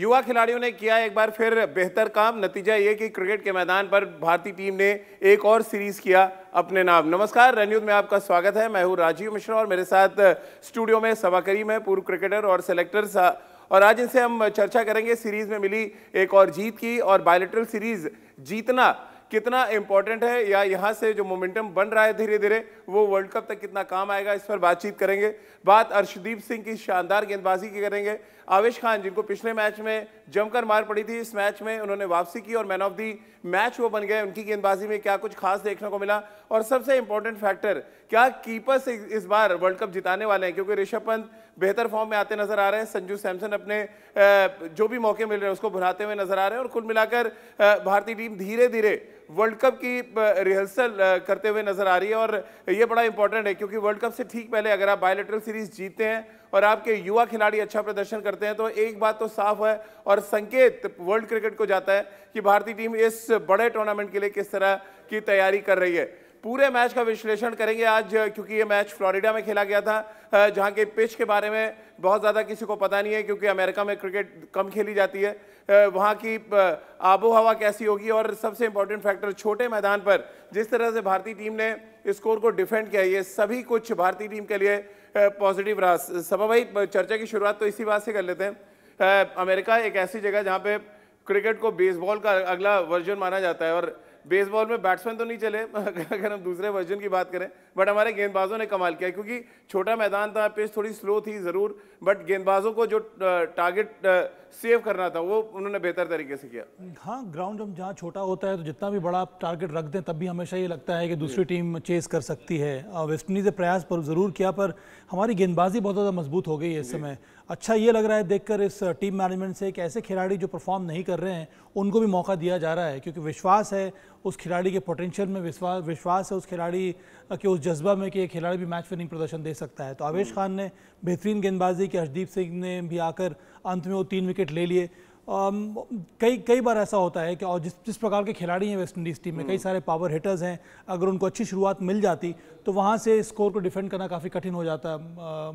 युवा खिलाड़ियों ने किया एक बार फिर बेहतर काम। नतीजा ये कि क्रिकेट के मैदान पर भारतीय टीम ने एक और सीरीज़ किया अपने नाम। नमस्कार रनयूज में आपका स्वागत है। मैं हूँ राजीव मिश्रा और मेरे साथ स्टूडियो में सभा करीम है पूर्व क्रिकेटर और सेलेक्टर सा और आज इनसे हम चर्चा करेंगे। सीरीज़ में मिली एक और जीत की, और बायोलिट्रल सीरीज़ जीतना कितना इंपॉर्टेंट है, या यहाँ से जो मोमेंटम बन रहा है धीरे धीरे वो वर्ल्ड कप तक कितना काम आएगा, इस पर बातचीत करेंगे। बात अर्शदीप सिंह की शानदार गेंदबाजी की करेंगे। आवेश खान, जिनको पिछले मैच में जमकर मार पड़ी थी, इस मैच में उन्होंने वापसी की और मैन ऑफ़ दी मैच वो बन गए। उनकी गेंदबाजी में क्या कुछ खास देखने को मिला? और सबसे इंपॉर्टेंट फैक्टर क्या कीपर्स इस बार वर्ल्ड कप जिताने वाले हैं? क्योंकि ऋषभ पंत बेहतर फॉर्म में आते नज़र आ रहे हैं। संजू सैमसन अपने जो भी मौके मिल रहे हैं, उसको भुनाते हुए नज़र आ रहे हैं। और कुल मिलाकर भारतीय टीम धीरे धीरे वर्ल्ड कप की रिहर्सल करते हुए नज़र आ रही है और ये बड़ा इंपॉर्टेंट है क्योंकि वर्ल्ड कप से ठीक पहले अगर आप बायोलेटरल सीरीज़ जीते हैं और आपके युवा खिलाड़ी अच्छा प्रदर्शन करते हैं तो एक बात तो साफ़ है और संकेत वर्ल्ड क्रिकेट को जाता है कि भारतीय टीम इस बड़े टूर्नामेंट के लिए किस तरह की तैयारी कर रही है। पूरे मैच का विश्लेषण करेंगे आज, क्योंकि ये मैच फ्लोरिडा में खेला गया था जहाँ के पिच के बारे में बहुत ज़्यादा किसी को पता नहीं है, क्योंकि अमेरिका में क्रिकेट कम खेली जाती है। वहाँ की आबो हवा कैसी होगी और सबसे इंपॉर्टेंट फैक्टर छोटे मैदान पर जिस तरह से भारतीय टीम ने स्कोर को डिफेंड किया, ये सभी कुछ भारतीय टीम के लिए पॉजिटिव रहा। सभा भाई चर्चा की शुरुआत तो इसी बात से कर लेते हैं। अमेरिका एक ऐसी जगह जहाँ पे क्रिकेट को बेसबॉल का अगला वर्जन माना जाता है और बेसबॉल में बैट्समैन तो नहीं चले अगर हम दूसरे वर्जन की बात करें बट हमारे गेंदबाजों ने कमाल किया क्योंकि छोटा मैदान था पेस थोड़ी स्लो थी ज़रूर बट गेंदबाजों को जो टारगेट सेव करना था वो उन्होंने बेहतर तरीके से किया। हाँ ग्राउंड जब जहाँ छोटा होता है तो जितना भी बड़ा टारगेट रख दें तब भी हमेशा ये लगता है कि दूसरी टीम चेस कर सकती है। वेस्ट इंडीज़ ने प्रयास पर ज़रूर किया पर हमारी गेंदबाजी बहुत ज़्यादा मज़बूत हो गई है इस समय। अच्छा ये लग रहा है देखकर इस टीम मैनेजमेंट से कि ऐसे खिलाड़ी जो परफॉर्म नहीं कर रहे हैं उनको भी मौका दिया जा रहा है क्योंकि विश्वास है उस खिलाड़ी के पोटेंशियल में विश्वास विश्वास है उस खिलाड़ी के उस जज्बा में कि ये खिलाड़ी भी मैच विनिंग प्रदर्शन दे सकता है। तो आवेश खान ने बेहतरीन गेंदबाजी की हरदीप सिंह ने भी आकर अंत में वो तीन विकेट ले लिए। कई कई बार ऐसा होता है कि और जिस जिस प्रकार के खिलाड़ी हैं वेस्ट इंडीज़ टीम में कई सारे पावर हिटर्स हैं अगर उनको अच्छी शुरुआत मिल जाती तो वहाँ से स्कोर को डिफेंड करना काफ़ी कठिन हो जाता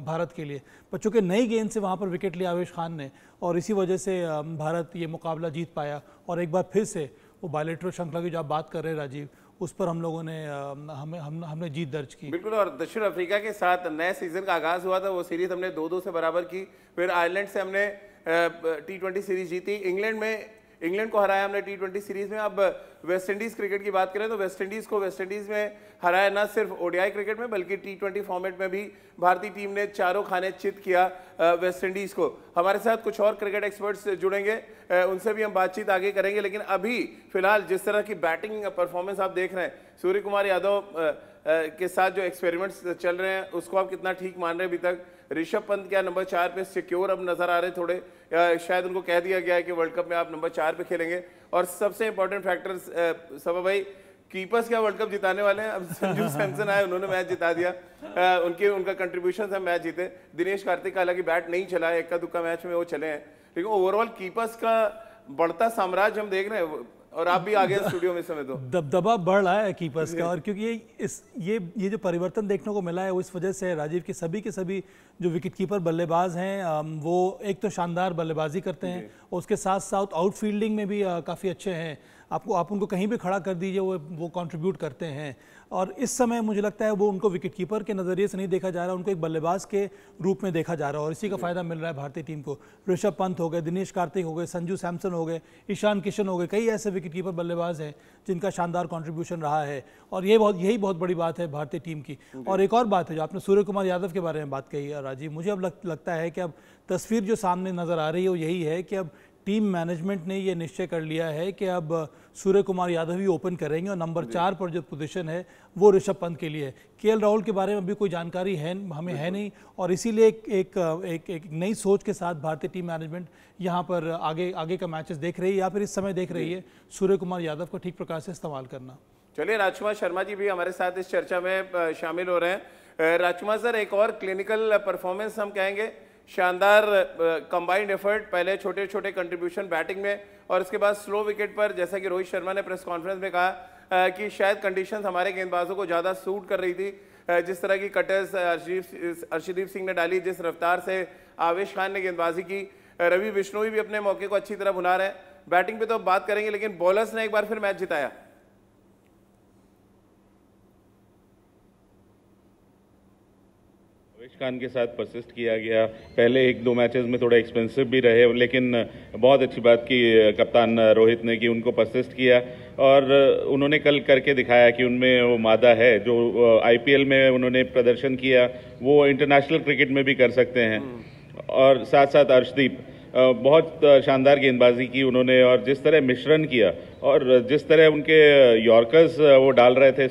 भारत के लिए। पर चूँकि नई गेंद से वहाँ पर विकेट लिया आवेश खान ने और इसी वजह से भारत ये मुकाबला जीत पाया और एक बार फिर से वो बायोलेट्रो श्रृंखला की जो आप बात कर रहे हैं राजीव उस पर हम लोगों ने हमें हम हमने जीत दर्ज की। बिल्कुल और दक्षिण अफ्रीका के साथ नए सीज़न का आगाज़ हुआ था वो सीरीज़ हमने दो दो से बराबर की फिर आयरलैंड से हमने टी ट्वेंटी सीरीज़ जीती। इंग्लैंड में, इंग्लैंड को हराया हमने टी ट्वेंटी सीरीज़ में। अब वेस्ट इंडीज क्रिकेट की बात करें तो वेस्ट इंडीज को वेस्ट इंडीज में हराया न सिर्फ़ ओडीआई क्रिकेट में, बल्कि टी ट्वेंटी फॉर्मेट में भी भारतीय टीम ने चारों खाने चित किया वेस्ट इंडीज को। हमारे साथ कुछ और क्रिकेट एक्सपर्ट्स जुड़ेंगे उनसे भी हम बातचीत आगे करेंगे। लेकिन अभी फ़िलहाल जिस तरह की बैटिंग परफॉर्मेंस आप देख रहे हैं सूर्य कुमार यादव के साथ जो एक्सपेरिमेंट्स चल रहे हैं, उसको आप कितना ठीक मान रहे हैं? अभी तक ऋषभ पंत क्या नंबर चार पे सिक्योर अब नज़र आ रहे थोड़े? शायद उनको कह दिया गया है कि वर्ल्ड कप में आप नंबर चार पे खेलेंगे। और सबसे इंपॉर्टेंट फैक्टर सब भाई कीपर्स क्या वर्ल्ड कप जिताने वाले हैं? अब संजू सैमसन आए उन्होंने मैच जिता दिया। आ, उनके उनका कंट्रीब्यूशन था मैच जीते। दिनेश कार्तिक हालाँकि बैट नहीं चला है इक्का दुक्का मैच में वो चले हैं। लेकिन ओवरऑल कीपर्स का बढ़ता साम्राज्य हम देख रहे हैं। और आप भी आगे गए स्टूडियो में समय तो। दबदबा बढ़ रहा है कीपर्स का और क्योंकि ये इस ये ये जो परिवर्तन देखने को मिला है वो इस वजह से राजीव के सभी के सभी जो विकेट कीपर बल्लेबाज हैं वो एक तो शानदार बल्लेबाजी करते हैं और उसके साथ साथ आउटफील्डिंग में भी काफ़ी अच्छे हैं। आपको आप उनको कहीं भी खड़ा कर दीजिए वो वो कंट्रीब्यूट करते हैं। और इस समय मुझे लगता है वो उनको विकेट कीपर के नज़रिए से नहीं देखा जा रहा उनको एक बल्लेबाज के रूप में देखा जा रहा है और इसी का फ़ायदा मिल रहा है भारतीय टीम को। ऋषभ पंत हो गए दिनेश कार्तिक हो गए संजू सैमसन हो गए ईशान किशन हो गए कई ऐसे विकेट कीपर बल्लेबाज हैं जिनका शानदार कॉन्ट्रीब्यूशन रहा है। और ये बहुत यही बहुत बड़ी बात है भारतीय टीम की। और एक और बात है जो आपने सूर्य कुमार यादव के बारे में बात कही राजीव मुझे अब लगता है कि अब तस्वीर जो सामने नज़र आ रही है वो यही है कि अब टीम मैनेजमेंट ने ये निश्चय कर लिया है कि अब सूर्य कुमार यादव ही ओपन करेंगे और नंबर चार पर जो पोजीशन है वो ऋषभ पंत के लिए। है के राहुल के बारे में अभी कोई जानकारी है हमें है नहीं और इसीलिए एक एक, एक एक नई सोच के साथ भारतीय टीम मैनेजमेंट यहाँ पर आगे आगे का मैचेस देख रही है या फिर इस समय देख रही है सूर्य कुमार यादव को ठीक प्रकार से इस्तेमाल करना। चलिए राजकुमार शर्मा जी भी हमारे साथ इस चर्चा में शामिल हो रहे हैं। राजकुमार सर एक और क्लिनिकल परफॉर्मेंस हम कहेंगे। शानदार कंबाइंड एफर्ट पहले छोटे छोटे कंट्रीब्यूशन बैटिंग में और उसके बाद स्लो विकेट पर, जैसा कि रोहित शर्मा ने प्रेस कॉन्फ्रेंस में कहा कि शायद कंडीशन हमारे गेंदबाजों को ज़्यादा सूट कर रही थी। जिस तरह की कटर्स अर्शदीप सिंह ने डाली, जिस रफ्तार से आवेश खान ने गेंदबाजी की रवि बिश्नोई भी अपने मौके को अच्छी तरह भुना रहे हैं। बैटिंग पे तो बात करेंगे, लेकिन बॉलर्स ने एक बार फिर मैच जिताया। खान के साथ परसिस्ट किया गया। पहले एक दो मैचेस में थोड़ा एक्सपेंसिव भी रहे लेकिन बहुत अच्छी बात की कप्तान रोहित ने कि उनको परसिस्ट किया। और उन्होंने कल करके दिखाया कि उनमें वो मादा है जो आईपीएल में उन्होंने प्रदर्शन किया वो इंटरनेशनल क्रिकेट में भी कर सकते हैं। और साथ साथ अर्शदीप बहुत शानदार गेंदबाजी की उन्होंने और जिस तरह मिश्रण किया और जिस तरह उनके यॉर्कर्स वो डाल रहे थे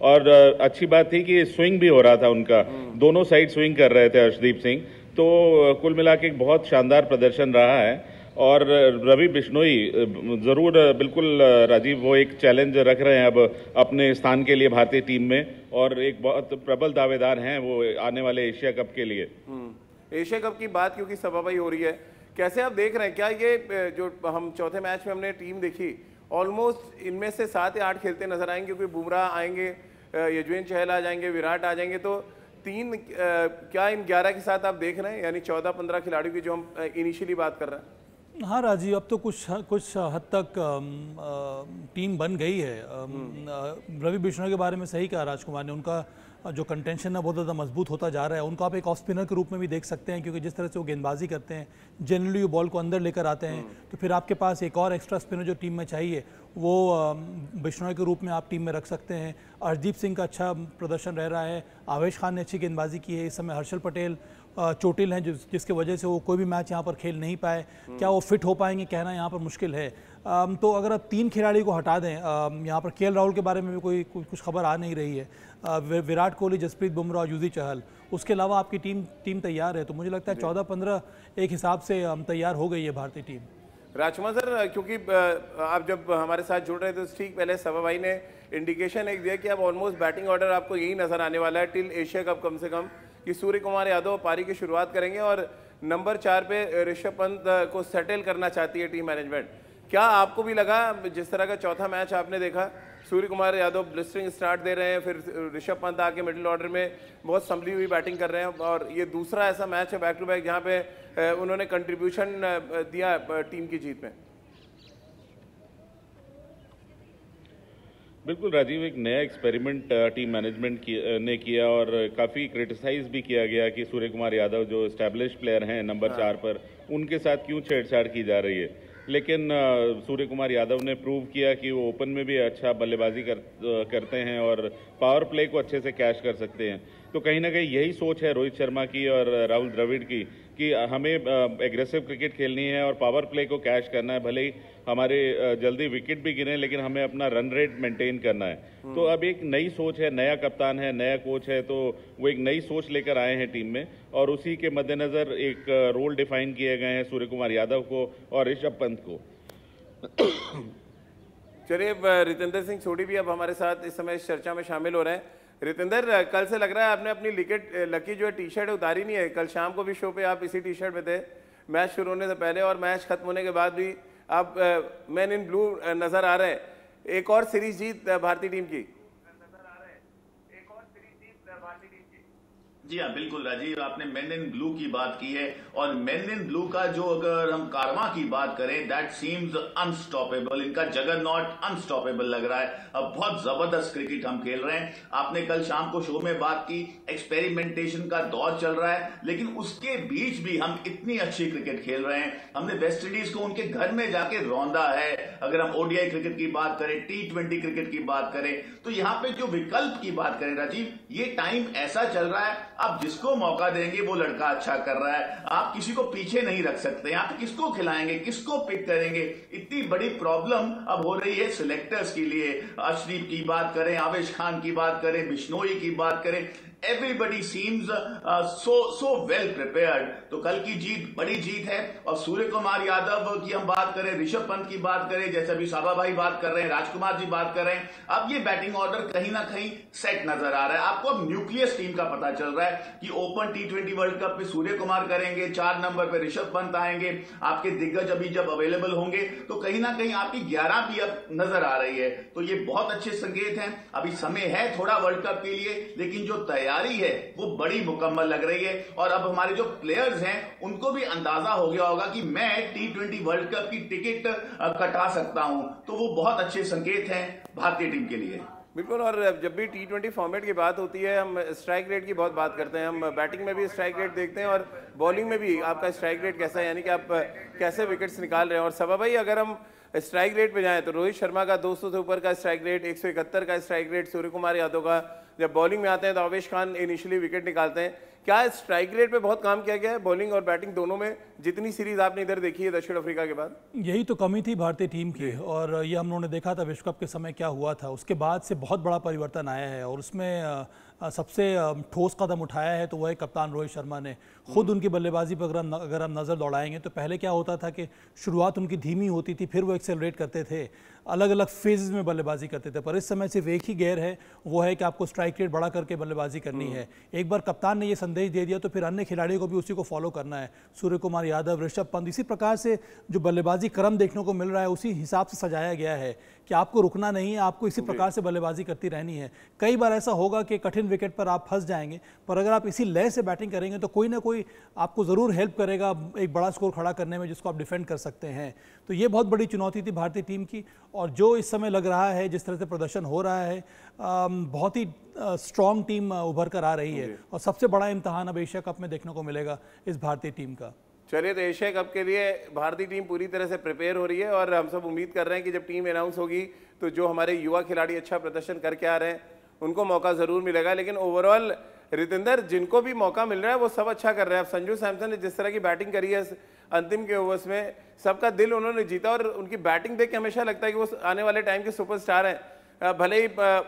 और अच्छी बात थी कि स्विंग भी हो रहा था उनका। दोनों साइड स्विंग कर रहे थे अर्शदीप सिंह। तो कुल मिला के बहुत शानदार प्रदर्शन रहा है। और रवि बिश्नोई ज़रूर बिल्कुल राजीव वो एक चैलेंज रख रहे हैं अब अपने स्थान के लिए भारतीय टीम में। और एक बहुत प्रबल दावेदार हैं वो आने वाले एशिया कप के लिए। हम्म। एशिया कप की बात क्योंकि सभाबाई हो रही है। कैसे आप देख रहे हैं? क्या ये जो हम चौथे मैच में हमने टीम देखी ऑलमोस्ट इनमें से सात या आठ खेलते नज़र आएँगे क्योंकि बुमराह आएँगे? यजवेंद्र चहल आ जाएँगे विराट आ जाएँगे तो तीन क्या इन ग्यारह के साथ आप देख रहे हैं? यानी चौदह पंद्रह खिलाड़ियों की जो हम इनिशियली बात कर रहे हैं। हाँ राजीव अब तो कुछ कुछ हद तक टीम बन गई है। हम्म। रवि बिश्नोई के बारे में सही कहा राजकुमार ने। उनका जो कंटेंशन है बहुत ज़्यादा मज़बूत होता जा रहा है। उनको आप एक ऑफ़ स्पिनर के रूप में भी देख सकते हैं क्योंकि जिस तरह से वो गेंदबाजी करते हैं जनरली वो बॉल को अंदर लेकर आते हैं। तो फिर आपके पास एक और एक्स्ट्रा स्पिनर जो टीम में चाहिए वो बिश्नोई के रूप में आप टीम में रख सकते हैं। अर्दीप सिंह का अच्छा प्रदर्शन रह रहा है। आवेश खान ने अच्छी गेंदबाजी की है। इस समय हर्षल पटेल चोटिल हैं जिस जिसके वजह से वो कोई भी मैच यहाँ पर खेल नहीं पाए। क्या वो फिट हो पाएँगे कहना यहाँ पर मुश्किल है। तो अगर आप तीन खिलाड़ी को हटा दें यहाँ पर के राहुल के बारे में भी कोई कुछ खबर आ नहीं रही है। विराट कोहली जसप्रीत बुमराह यूजी चहल। उसके अलावा आपकी टीम टीम तैयार है तो मुझे लगता है चौदह पंद्रह एक हिसाब से हम तैयार हो गई है भारतीय टीम। राजकुमार सर क्योंकि आप जब हमारे साथ जुड़ रहे थे तो ठीक पहले सभा भाई ने इंडिकेशन एक दिया कि अब ऑलमोस्ट बैटिंग ऑर्डर आपको यही नज़र आने वाला है टिल एशिया कप कम से कम कि सूर्य कुमार यादव पारी की शुरुआत करेंगे और नंबर चार पे ऋषभ पंत को सेटल करना चाहती है टीम मैनेजमेंट क्या आपको भी लगा जिस तरह का चौथा मैच आपने देखा सूर्य कुमार यादव ब्लिस्टरिंग स्टार्ट दे रहे हैं फिर ऋषभ पंत आके मिडिल ऑर्डर में बहुत संभली हुई बैटिंग कर रहे हैं और ये दूसरा ऐसा मैच है बैक टू बैक जहाँ पे उन्होंने कंट्रीब्यूशन दिया टीम की जीत में बिल्कुल राजीव एक नया एक्सपेरिमेंट टीम मैनेजमेंट ने किया और काफ़ी क्रिटिसाइज भी किया गया कि सूर्य कुमार यादव जो स्टैब्लिश प्लेयर हैं नंबर हाँ। चार पर उनके साथ क्यों छेड़छाड़ की जा रही है लेकिन सूर्य कुमार यादव ने प्रूव किया कि वो ओपन में भी अच्छा बल्लेबाजी कर, करते हैं और पावर प्ले को अच्छे से कैश कर सकते हैं। तो कहीं ना कहीं यही सोच है रोहित शर्मा की और राहुल द्रविड़ की कि हमें एग्रेसिव क्रिकेट खेलनी है और पावर प्ले को कैश करना है भले ही हमारे जल्दी विकेट भी गिरे लेकिन हमें अपना रन रेट मेंटेन करना है। हम्म। तो अब एक नई सोच है नया कप्तान है नया कोच है तो वो एक नई सोच लेकर आए हैं टीम में और उसी के मद्देनजर एक रोल डिफाइन किए गए हैं सूर्य कुमार यादव को और ऋषभ पंत को। चलिए रितेंद्र सिंह सोडी भी अब हमारे साथ इस समय इस चर्चा में शामिल हो रहे हैं। रितेंद्र, कल से लग रहा है आपने अपनी लिकेट, लकी जो है टी शर्ट उतारी नहीं है। कल शाम को भी शो पे आप इसी टी शर्ट में थे। मैच शुरू होने से पहले और मैच खत्म होने के बाद भी आप मैन इन ब्लू नज़र आ रहे हैं। एक और सीरीज़ जीत भारतीय टीम की। जी हाँ बिल्कुल राजीव, आपने मेन इन ब्लू की बात की है। और मेन इन ब्लू का जो अगर हम कारवा की बात करें दैट सीम्स अनस्टॉपेबल इनका जगह नॉट अनस्टॉपेबल लग रहा है। अब बहुत ज़बरदस्त क्रिकेट हम खेल रहे हैं। आपने कल शाम को शो में बात की एक्सपेरिमेंटेशन का दौर चल रहा है। लेकिन उसके बीच भी हम इतनी अच्छी क्रिकेट खेल रहे हैं। हमने वेस्ट इंडीज को उनके घर में जाके रौंदा है। अगर हम ओडीआई क्रिकेट की बात करें टी ट्वेंटी क्रिकेट की बात करें तो यहाँ पे जो विकल्प की बात करें राजीव, ये टाइम ऐसा चल रहा है। आप जिसको मौका देंगे, वो लड़का अच्छा कर रहा है। आप किसी को पीछे नहीं रख सकते। आप किसको खिलाएँगे, किसको पिक करेंगे? इतनी बड़ी प्रॉब्लम अब हो रही है सिलेक्टर्स के लिए। अशरीफ की बात करें, आवेश खान की बात करें, बिश्नोई की बात करें। Everybody seems so so well prepared तो कल की जीत, बड़ी जीत है। और सूर्य कुमार यादव की हम बात करें, ऋषभ पंत की बात करें, जैसे अभी साबा भाई बात कर रहे हैं, राजकुमार जी बात कर रहे हैं। अब ये बैटिंग ऑर्डर कहीं ना कहीं सेट नज़र आ रहा है। आपको अब न्यूक्लियस टीम का पता चल रहा है कि open T twenty World Cup में सूर्य कुमार करेंगे, चार नंबर पर ऋषभ पंत आएँगे। आपके दिग्गज अभी जब अवेलेबल होंगे तो कहीं ना कहीं आपकी ग्यारह भी अब नज़र आ रही है। तो ये बहुत अच्छे संकेत हैं। अभी समय है थोड़ा वर्ल्ड कप के लिए, लेकिन जो तैयार तैयारी है, वो बड़ी मुकम्मल लग रही है। और अब हमारे जो प्लेयर्स हैं, उनको भी अंदाज़ा हो गया होगा कि मैं टी ट्वेंटी वर्ल्ड कप की टिकट कटा सकता हूँ। तो वो बहुत अच्छे संकेत हैं भारतीय टीम के लिए। बिल्कुल, और जब भी टी ट्वेंटी फॉर्मेट की बात होती है, हम स्ट्राइक रेट की बहुत बात करते हैं। हम बैटिंग में भी स्ट्राइक रेट देखते हैं और बॉलिंग में भी आपका स्ट्राइक रेट कैसा है? यानी कि आप कैसे विकेट्स निकाल रहे हैं? और सभा भाई, अगर हम स्ट्राइक रेट पे जाएँ तो रोहित शर्मा का 200 से ऊपर का स्ट्राइक रेट एक सौ इकहत्तर का स्ट्राइक रेट सूर्य कुमार यादव का जब बॉलिंग में आते हैं तो आवेश खान इनिशियली विकेट निकालते हैं। क्या स्ट्राइक रेट पे बहुत काम किया गया है? बॉलिंग और बैटिंग दोनों में जितनी सीरीज़ आपने इधर देखी है दक्षिण अफ्रीका के बाद? यही तो कमी थी भारतीय टीम की और ये हम लोगों ने देखा था विश्व कप के समय क्या हुआ था। उसके बाद से बहुत बड़ा परिवर्तन आया है और उसमें सबसे ठोस कदम उठाया है तो वह कप्तान रोहित शर्मा ने। खुद उनकी बल्लेबाजी पर अगर हम अगर हम नज़र दौड़ाएँगे तो पहले क्या होता था कि शुरुआत उनकी धीमी होती थी फिर वो एक्सेलरेट करते थे अलग अलग फेजेस में बल्लेबाजी करते थे पर इस समय सिर्फ़ एक ही गेयर है वो है कि आपको स्ट्राइक रेट बड़ा करके बल्लेबाजी करनी है। एक बार कप्तान ने ये संदेश दे दिया तो फिर अन्य खिलाड़ियों को भी उसी को फॉलो करना है। सूर्य कुमार यादव ऋषभ पंत इसी प्रकार से जो बल्लेबाजी क्रम देखने को मिल रहा है उसी हिसाब से सजाया गया है कि आपको रुकना नहीं है आपको इसी प्रकार से बल्लेबाजी करती रहनी है। कई बार ऐसा होगा कि कठिन विकेट पर आप फंस जाएँगे पर अगर आप इसी लय से बैटिंग करेंगे तो कोई ना कोई आपको ज़रूर हेल्प करेगा एक बड़ा स्कोर खड़ा करने में जिसको आप डिफेंड कर सकते हैं। तो ये बहुत बड़ी चुनौती थी भारतीय टीम की और जो इस समय लग रहा है जिस तरह से प्रदर्शन हो रहा है बहुत ही स्ट्रॉन्ग टीम उभर कर आ रही है। और सबसे बड़ा इम्तहान अब एशिया कप में देखने को मिलेगा इस भारतीय टीम का। चलिए तो एशिया कप के लिए भारतीय टीम पूरी तरह से प्रिपेयर हो रही है और हम सब उम्मीद कर रहे हैं कि जब टीम अनाउंस होगी तो जो हमारे युवा खिलाड़ी अच्छा प्रदर्शन करके आ रहे हैं, उनको मौका ज़रूर मिलेगा। लेकिन ओवरऑल रितेंद्र, जिनको भी मौका मिल रहा है, वो सब अच्छा कर रहे हैं। अब संजू सैमसन ने जिस तरह की बैटिंग करी है अंतिम के ओवर्स में, सबका दिल उन्होंने जीता और उनकी बैटिंग देख के हमेशा लगता है कि वो आने वाले टाइम के सुपरस्टार हैं। भले ही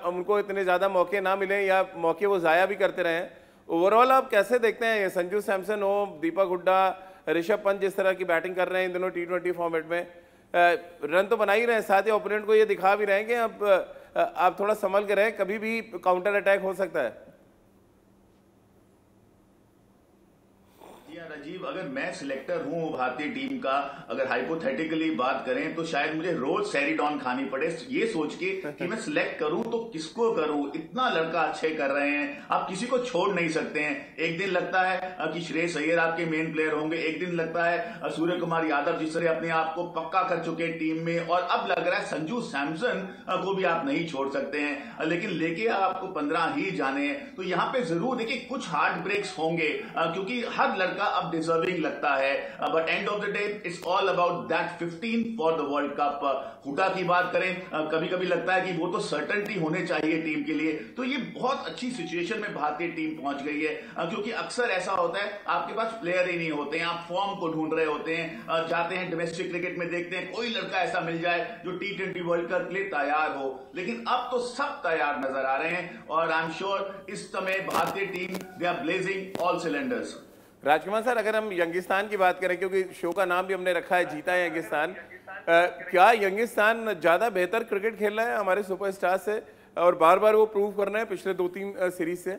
उनको इतने ज़्यादा मौके ना मिले या मौके वो ज़ाया भी करते रहें। ओवरऑल आप कैसे देखते हैं संजू सैमसन हो, दीपक हुड्डा ऋषभ पंत जिस तरह की बैटिंग कर रहे हैं इन दोनों टी ट्वेंटी फॉर्मेट में रन तो बना ही रहे हैं, साथ ही ओपोनेंट को ये दिखा भी रहे हैं कि अब आप थोड़ा संभल के रहें, कभी भी काउंटर अटैक हो सकता है। राजीव अगर मैं सिलेक्टर हूँ भारतीय टीम का, अगर हाइपोथेटिकली बात करें तो शायद मुझे रोज सैरिडॉन खानी पड़े। ये सोच के कि मैं सिलेक्ट करूँ तो किसको करूँ? इतना लड़का अच्छे कर रहे हैं। आप किसी को छोड़ नहीं सकते हैं। एक दिन लगता है कि श्रेयस अय्यर आपके मेन प्लेयर होंगे। एक दिन लगता है सूर्य कुमार यादव जिस तरह अपने आप को पक्का कर चुके हैं टीम में, और अब लग रहा है संजू सैमसन को भी आप नहीं छोड़ सकते हैं। लेकिन लेके आपको पंद्रह ही जाने तो यहाँ पे ज़रूर देखिए, कुछ हार्ट ब्रेक्स होंगे क्योंकि हर लड़का अब डिजर्विंग लगता है। But end of the day it's all about that 15 for the World Cup Hooda की बात करें uh, कभी कभी लगता है कि वो तो सर्टनटी होने चाहिए टीम के लिए। तो ये बहुत अच्छी सिचुएशन में भारतीय टीम पहुँच गई है। Uh, क्योंकि अक्सर ऐसा होता है आपके पास प्लेयर ही नहीं होते हैं आप फॉर्म को ढूंढ रहे होते हैं uh, जाते हैं डोमेस्टिक क्रिकेट में देखते हैं कोई लड़का ऐसा मिल जाए जो टी ट्वेंटी वर्ल्ड कप के लिए तैयार हो। लेकिन अब तो सब तैयार नज़र आ रहे हैं और आई एम श्योर इस समय भारतीय team they are blazing all cylinders Rajkumar sir, अगर हम यंगिस्तान की बात करें, क्योंकि शो का नाम भी हमने रखा है, जीता है यंगिस्तान क्या यंगिस्तान ज़्यादा बेहतर क्रिकेट खेल रहा है हमारे सुपरस्टार से? और बार बार वो प्रूव कर रहे हैं पिछले दो तीन सीरीज़ से?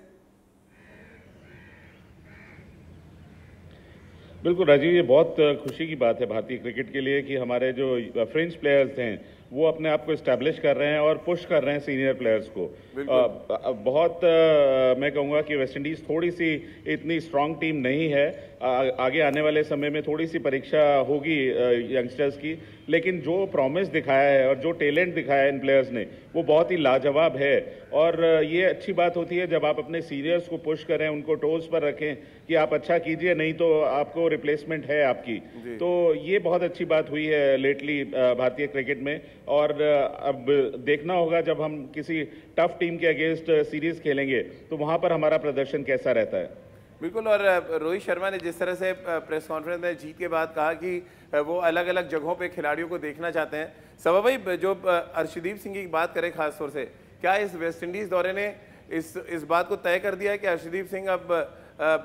बिल्कुल राजीव, ये बहुत खुशी की बात है भारतीय क्रिकेट के लिए कि हमारे जो फ्रेंच प्लेयर्स हैं वो अपने आप को इस्टेब्लिश कर रहे हैं और पुश कर रहे हैं सीनियर प्लेयर्स को। आ, बहुत आ, मैं कहूँगा कि वेस्टइंडीज थोड़ी सी इतनी स्ट्रांग टीम नहीं है आ, आगे आने वाले समय में थोड़ी सी परीक्षा होगी यंगस्टर्स की। लेकिन जो प्रॉमिस दिखाया है और जो टैलेंट दिखाया है इन प्लेयर्स ने वो बहुत ही लाजवाब है। और ये अच्छी बात होती है जब आप अपने सीनियर्स को पुश करें उनको टोज पर रखें कि आप अच्छा कीजिए नहीं तो आपको रिप्लेसमेंट है आपकी। तो ये बहुत अच्छी बात हुई है लेटली भारतीय क्रिकेट में। और अब देखना होगा जब हम किसी टफ टीम के अगेंस्ट सीरीज़ खेलेंगे तो वहाँ पर हमारा प्रदर्शन कैसा रहता है। बिल्कुल और रोहित शर्मा ने जिस तरह से प्रेस कॉन्फ्रेंस में जीत के बाद कहा कि वो अलग अलग जगहों पे खिलाड़ियों को देखना चाहते हैं। सब भाई जो अर्शदीप सिंह की बात करें खासतौर से क्या इस वेस्ट इंडीज़ दौरे ने इस इस बात को तय कर दिया है कि अर्शदीप सिंह अब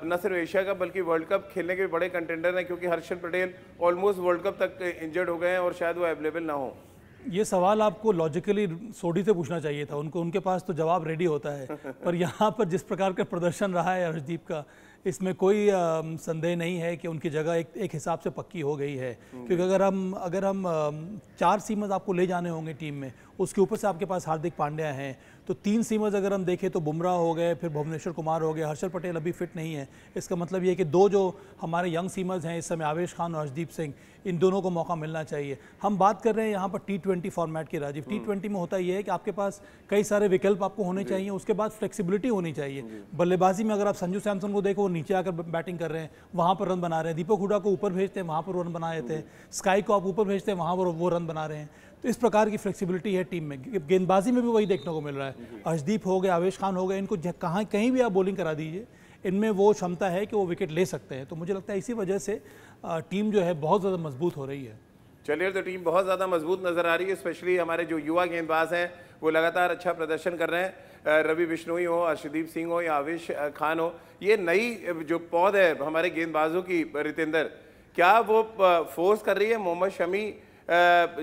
न सिर्फ़ एशिया कप बल्कि वर्ल्ड कप खेलने के भी बड़े कंटेंडर हैं क्योंकि Harshad Patel almost World Cup तक इंजर्ड हो गए हैं और शायद वो अवेलेबल ना हो? ये सवाल आपको लॉजिकली सोडी से पूछना चाहिए था। उनको उनके पास तो जवाब रेडी होता है। पर यहाँ पर जिस प्रकार का प्रदर्शन रहा है हर्षदीप का इसमें कोई संदेह नहीं है कि उनकी जगह एक एक हिसाब से पक्की हो गई है। क्योंकि अगर हम अगर हम चार सीमर्स आपको ले जाने होंगे टीम में उसके ऊपर से आपके पास हार्दिक पांड्या हैं तो तीन सीमर्स अगर हम देखें तो बुमराह हो गए फिर भुवनेश्वर कुमार हो गए हर्षल पटेल अभी फिट नहीं है। इसका मतलब ये कि दो जो हमारे यंग सीमर्स हैं इस समय आवेश खान और हर्षदीप सिंह इन दोनों को मौका मिलना चाहिए। हम बात कर रहे हैं यहाँ पर टी ट्वेंटी फॉर्मेट की राजीव। टी ट्वेंटी में होता यह है कि आपके पास कई सारे विकल्प आपको होने चाहिए उसके बाद फ्लेक्सिबिलिटी होनी चाहिए। बल्लेबाजी में अगर आप संजू सैमसन को देखो वो नीचे आकर बैटिंग कर रहे हैं वहाँ पर रन बना रहे हैं। दीपक हुडा को ऊपर भेजते हैं वहाँ पर रन बना देते हैं। स्काई को आप ऊपर भेजते हैं वहाँ पर वो रन बना रहे हैं। तो इस प्रकार की फ्लेक्सिबिलिटी है टीम में। गेंदबाजी में भी वही देखने को मिल रहा है। अर्शदीप हो गए आवेश खान हो गए इनको कहाँ कहीं भी आप बॉलिंग करा दीजिए इनमें वो क्षमता है कि वो विकेट ले सकते हैं। तो मुझे लगता है इसी वजह से टीम जो है बहुत ज़्यादा मज़बूत हो रही है। चलिए तो टीम बहुत ज़्यादा मज़बूत नज़र आ रही है स्पेशली हमारे जो युवा गेंदबाज हैं वो लगातार अच्छा प्रदर्शन कर रहे हैं। रवि बिश्नोई हो अर्शदीप सिंह हो या आविश खान हो ये नई जो पौध है हमारे गेंदबाजों की रितेंद्र क्या वो फोर्स कर रही है मोहम्मद शमी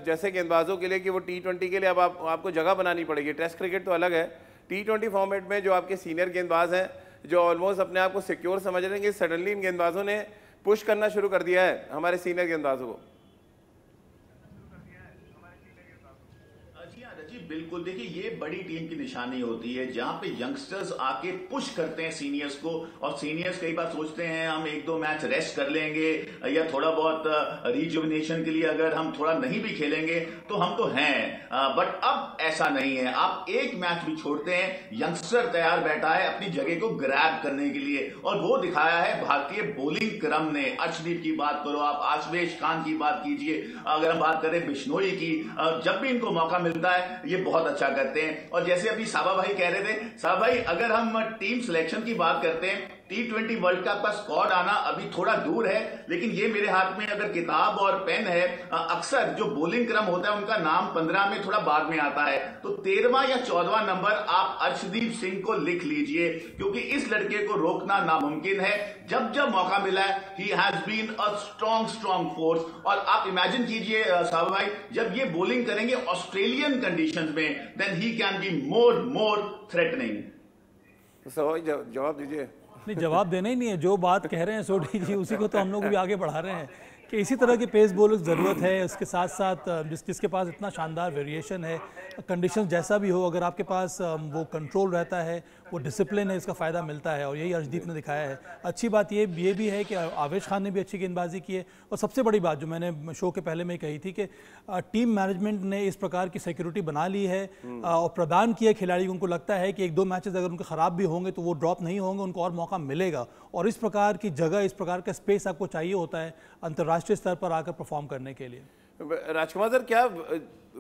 जैसे गेंदबाजों के लिए कि वो टी ट्वेंटी के लिए अब आप, आपको जगह बनानी पड़ेगी। टेस्ट क्रिकेट तो अलग है। टी ट्वेंटी फॉर्मेट में जो आपके सीनियर गेंदबाज हैं जो ऑलमोस्ट अपने आप को सिक्योर समझ रहे हैं कि सडनली इन गेंदबाजों ने पुश करना शुरू कर दिया है हमारे सीनियर के गेंदबाजों को। बिल्कुल, देखिए, ये बड़ी टीम की निशानी होती है जहाँ पे यंगस्टर्स आके पुश करते हैं सीनियर्स को और सीनियर्स कई बार सोचते हैं, हम एक दो मैच रेस्ट कर लेंगे या थोड़ा बहुत रिजुविनेशन के लिए अगर हम थोड़ा नहीं भी खेलेंगे तो हम तो हैं बट अब ऐसा नहीं है। आप एक मैच भी छोड़ते हैं यंगस्टर तैयार बैठा है अपनी जगह को ग्रैब करने के लिए और वो दिखाया है भारतीय बोलिंग क्रम ने। अर्शदीप की बात करो आप, आशवेश खान की बात कीजिए, अगर हम बात करें बिश्नोई की जब भी इनको मौका मिलता है, ये बहुत अच्छा करते हैं। और जैसे अभी साबा भाई कह रहे थे, साबा भाई, अगर हम टीम सिलेक्शन की बात करते हैं टी ट्वेंटी वर्ल्ड कप का स्कॉड आना अभी थोड़ा दूर है, लेकिन ये मेरे हाथ में अगर किताब और पेन है अक्सर जो बोलिंग क्रम होता है, उनका नाम पंद्रह में थोड़ा बाद में आता है। तो तेरहवा या चौदवा नंबर आप अर्शदीप सिंह को लिख लीजिए, क्योंकि इस लड़के को रोकना नामुमकिन है। जब जब मौका मिला है has been a strong strong force और आप इमेजिन कीजिए साहब भाई, जब ये बोलिंग करेंगे ऑस्ट्रेलियन कंडीशन में then he can be more more threatening जवाब दीजिए। नहीं जवाब देना ही नहीं है। जो बात कह रहे हैं सोडी जी, उसी को तो हम लोग भी आगे बढ़ा रहे हैं कि इसी तरह की पेस बॉलर ज़रूरत है। उसके साथ साथ जिस, जिसके पास इतना शानदार वेरिएशन है कंडीशन जैसा भी हो, अगर आपके पास वो कंट्रोल रहता है वो डिसिप्लिन है इसका फ़ायदा मिलता है और यही अर्शदीप ने दिखाया है। अच्छी बात ये ये भी है कि आवेश खान ने भी अच्छी गेंदबाजी की है। और सबसे बड़ी बात जो मैंने शो के पहले में कही थी कि टीम मैनेजमेंट ने इस प्रकार की सिक्योरिटी बना ली है और प्रदान किया खिलाड़ी उनको लगता है कि एक दो मैचेस अगर उनके ख़राब भी होंगे तो वो ड्रॉप नहीं होंगे उनको और मौका मिलेगा। और इस प्रकार की जगह इस प्रकार का स्पेस आपको चाहिए होता है अंतर्राष्ट्रीय स्तर पर आकर परफॉर्म करने के लिए। राजकुमार सर क्या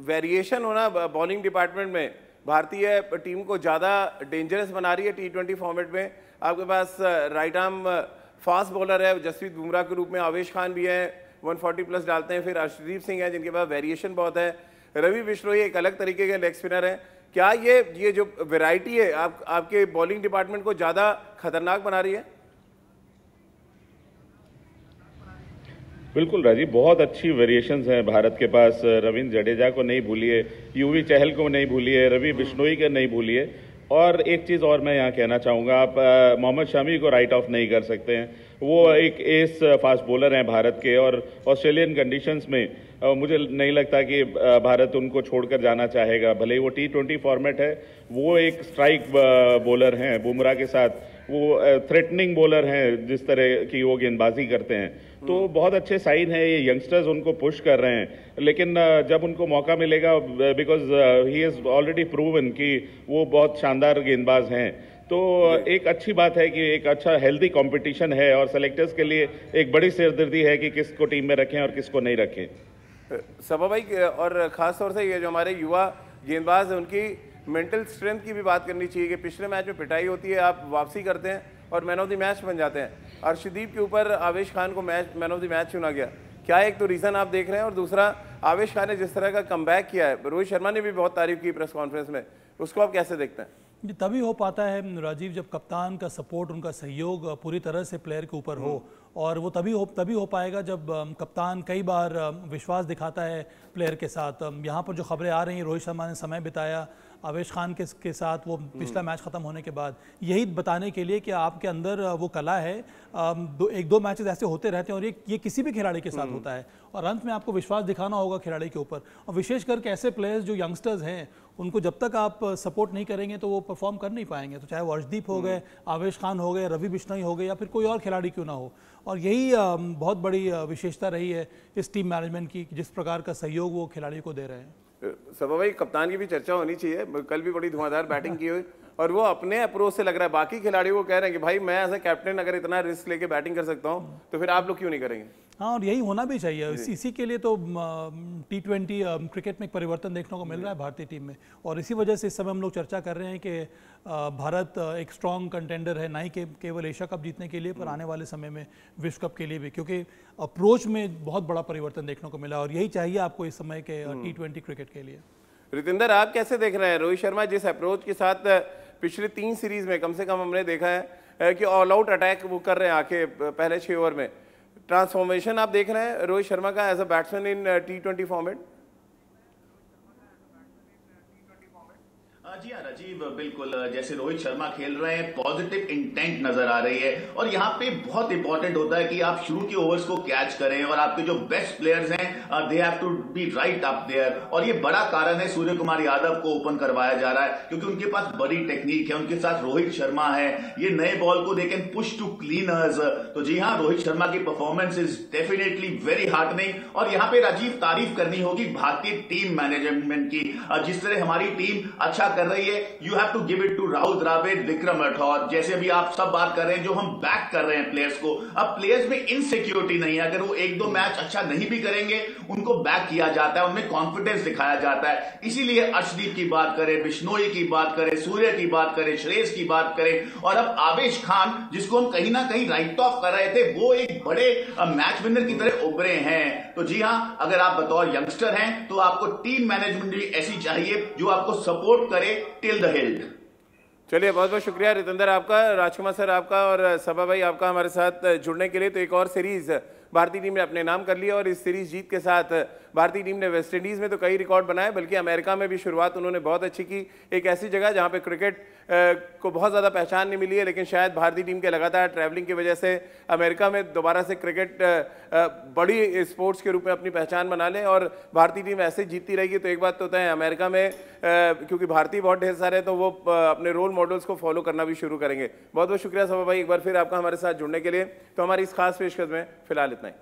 वेरिएशन होना बॉलिंग डिपार्टमेंट में? भारतीय टीम को ज़्यादा डेंजरस बना रही है टी ट्वेंटी फॉर्मेट में। आपके पास राइट आर्म फास्ट बॉलर है, जसप्रीत बुमराह के रूप में आवेश खान भी है 140 प्लस डालते हैं, फिर अर्शदीप सिंह है, जिनके पास वेरिएशन बहुत है। रवि बिश्नोई एक अलग तरीके के लेग स्पिनर हैं। क्या ये ये जो वैरायटी है, आप, आपके बॉलिंग डिपार्टमेंट को ज़्यादा खतरनाक बना रही है? बिल्कुल राजीव बहुत अच्छी वेरिएशन हैं भारत के पास। रविंद्र जडेजा को नहीं भूलिए यूवी चहल को नहीं भूलिए रवि बिश्नोई को नहीं भूलिए। और एक चीज़ और मैं यहाँ कहना चाहूँगा आप मोहम्मद शमी को राइट ऑफ़ नहीं कर सकते हैं। वो एक एस फास्ट बॉलर हैं भारत के और ऑस्ट्रेलियन कंडीशंस में मुझे नहीं लगता कि भारत उनको छोड़कर जाना चाहेगा। भले ही वो टी ट्वेंटी फॉर्मेट है वो एक स्ट्राइक बॉलर हैं बुमराह के साथ। वो थ्रेटनिंग बॉलर हैं जिस तरह की वो गेंदबाजी करते हैं। तो हम्म। बहुत अच्छे साइन है ये यंगस्टर्स उनको पुश कर रहे हैं। लेकिन जब उनको मौका मिलेगा because he is already proven कि वो बहुत शानदार गेंदबाज हैं। तो एक अच्छी बात है कि एक अच्छा हेल्दी कंपटीशन है और सेलेक्टर्स के लिए एक बड़ी सिरदर्दी है कि किसको टीम में रखें और किसको नहीं रखें। सभा भाई और ख़ास तौर से ये जो हमारे युवा गेंदबाज हैं उनकी मेंटल स्ट्रेंथ की भी बात करनी चाहिए कि पिछले मैच में पिटाई होती है आप वापसी करते हैं और मैन ऑफ़ द मैच बन जाते हैं। अर्शदीप के ऊपर आवेश खान को match man of the match चुना गया। क्या एक तो रीज़न आप देख रहे हैं और दूसरा आवेश खान ने जिस तरह का कम किया है रोहित शर्मा ने भी बहुत तारीफ़ की प्रेस कॉन्फ्रेंस में उसको आप कैसे देखते हैं? तभी हो पाता है राजीव जब कप्तान का सपोर्ट उनका सहयोग पूरी तरह से प्लेयर के ऊपर हो। और वो तभी हो तभी हो पाएगा जब कप्तान कई बार विश्वास दिखाता है प्लेयर के साथ। यहाँ पर जो खबरें आ रही हैं रोहित शर्मा ने समय बिताया आवेश खान के के साथ वो पिछला मैच ख़त्म होने के बाद। यही बताने के लिए कि आपके अंदर वो कला है दो एक दो मैचेस ऐसे होते रहते हैं और ये ये किसी भी खिलाड़ी के साथ हम्म। होता है। और अंत में आपको विश्वास दिखाना होगा खिलाड़ी के ऊपर। और विशेष करके ऐसे प्लेयर्स जो यंगस्टर्स हैं उनको जब तक आप सपोर्ट नहीं करेंगे तो वो परफॉर्म कर नहीं पाएँगे। तो चाहे वो अर्शदीप हो गए हम्म। आवेश खान हो गए रवि बिश्नोई हो गए या फिर कोई और खिलाड़ी क्यों ना हो। और यही बहुत बड़ी विशेषता रही है इस टीम मैनेजमेंट की जिस प्रकार का सहयोग वो खिलाड़ी को दे रहे हैं। सभा भाई, कप्तान की भी चर्चा होनी चाहिए। कल भी बड़ी धुआंधार बैटिंग की हुई। और वो अपने अप्रोच से लग रहा है। बाकी खिलाड़ियों को कह रहे हैं कि भाई मैं एज ए कैप्टन अगर इतना रिस्क लेके बैटिंग कर सकता हूँ तो फिर आप लोग क्यों नहीं करेंगे? हाँ और यही होना भी चाहिए। इसी के लिए तो टी ट्वेंटी क्रिकेट में एक परिवर्तन देखने को मिल रहा है भारतीय टीम में। और इसी वजह से इस समय हम लोग चर्चा कर रहे हैं कि भारत एक स्ट्रॉन्ग कंटेंडर है ना ही के, केवल एशिया कप जीतने के लिए पर आने वाले समय में विश्व कप के लिए भी। क्योंकि अप्रोच में बहुत बड़ा परिवर्तन देखने को मिला और यही चाहिए आपको इस समय के टी ट्वेंटी क्रिकेट के लिए। रितिंदर आप कैसे देख रहे हैं? रोहित शर्मा जिस अप्रोच के साथ पिछले तीन सीरीज़ में कम से कम हमने देखा है कि ऑल आउट अटैक वो कर रहे हैं आके पहले छः ओवर में। ट्रांसफॉर्मेशन आप देख रहे हैं, रोहित शर्मा का as a batsman in T twenty format जी हाँ राजीव, बिल्कुल, जैसे रोहित शर्मा खेल रहे हैं पॉजिटिव इंटेंट नज़र आ रही है। और यहाँ पे बहुत इंपॉर्टेंट होता है कि आप शुरू के ओवर्स को कैच करें और आपके जो बेस्ट प्लेयर्स हैं they have to be right up there और ये बड़ा कारण है सूर्य कुमार यादव को ओपन करवाया जा रहा है, क्योंकि उनके पास बड़ी टेक्निक है, उनके साथ रोहित शर्मा है। ये नए बॉल को they can push to cleaners तो जी हाँ रोहित शर्मा की performance is definitely very heartening और यहाँ पे राजीव, तारीफ़ करनी होगी भारतीय टीम मैनेजमेंट की। जिस तरह हमारी टीम अच्छा कर रही है। You have to give it to Rahul Dravid Vikram Rathour जैसे अभी आप सब बात कर रहे हैं, जो हम बैक कर रहे हैं प्लेयर्स को। अब प्लेयर्स में इनसिक्योरिटी नहीं है। अगर वो एक दो मैच अच्छा नहीं भी करेंगे, उनको बैक किया जाता है, उनमें कॉन्फिडेंस दिखाया जाता है। इसीलिए अर्शदीप की बात करें, बिश्नोई की बात करें, सूर्य की बात करें, श्रेयस की बात करें, और अब आवेश खान, जिसको हम कहीं ना कहीं राइट ऑफ़ कर रहे थे, वो एक बड़े मैच विनर की तरह उभरे हैं। तो जी हाँ अगर आप बतौर यंगस्टर हैं तो आपको टीम मैनेजमेंट भी ऐसी चाहिए, जो आपको सपोर्ट करे टिल द हिल्ड चलिए, बहुत बहुत शुक्रिया रितेंद्र आपका, राजकुमार सर आपका और सभा भाई आपका हमारे साथ जुड़ने के लिए। तो एक और सीरीज़ भारतीय टीम ने अपने नाम कर लिया और इस सीरीज़ जीत के साथ भारतीय टीम ने वेस्ट इंडीज़ में तो कई रिकॉर्ड बनाए, बल्कि अमेरिका में भी शुरुआत उन्होंने बहुत अच्छी की। एक ऐसी जगह जहाँ पे क्रिकेट को बहुत ज़्यादा पहचान नहीं मिली है, लेकिन शायद भारतीय टीम के लगातार ट्रैवलिंग की वजह से अमेरिका में दोबारा से क्रिकेट बड़ी स्पोर्ट्स के रूप में अपनी पहचान बना लें और भारतीय टीम ऐसे जीतती रहेगी। तो एक बात तो तय अमेरिका में क्योंकि भारतीय बहुत ढेर सारे हैं तो वो अपने रोल मॉडल्स को फॉलो करना भी शुरू करेंगे। बहुत बहुत शुक्रिया सभा भाई, एक बार फिर आपका हमारे साथ जुड़ने के लिए। तो हमारी इस खास पेशकश में फ़िलहाल इतना ही।